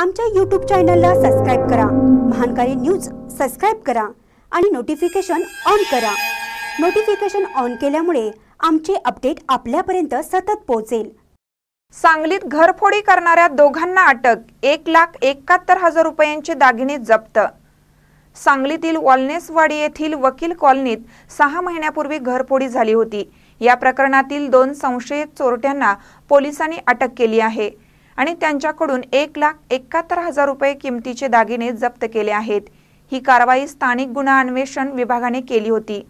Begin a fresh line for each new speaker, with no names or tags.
आमच्या यूट्यूब चॅनलला सबस्क्राईब करा. महानकारी न्यूज सबस्क्राईब करा आणि नोटिफिकेशन ऑन करा. नोटिफिकेशन ऑन केल्यामुळे आमचे अपडेट आपल्यापर्यंत सतत पोहोचेल.
सांगलीत घरफोडी करणाऱ्या दोघांना अटक. एक लाख एकाहत्तर हजार रुपयांचे दागिने जप्त. सांगलीतील वॉलनेसवाडी येथील वकील कॉलनीत सहा महिन्यापूर्वी घरफोडी झाली होती. या प्रकरणातील दोन संशयित चोरट्यांना पोलिसांनी अटक केली आहे. आणि त्यांच्याकडून एक लाख एकाहत्तर हजार रुपये किमतीचे दागिने जप्त केले आहेत. ही कारवाई स्थानिक गुन्हा अन्वेषण विभागाने केली होती.